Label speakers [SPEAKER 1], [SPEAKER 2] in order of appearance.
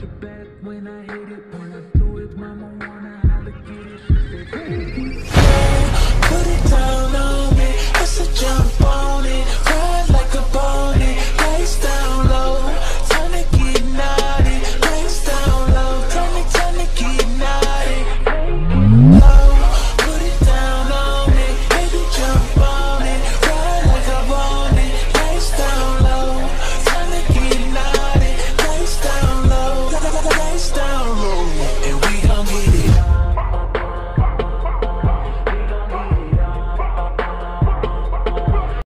[SPEAKER 1] your back when I hit it. When I do it, mama wanna holla, get it. She said,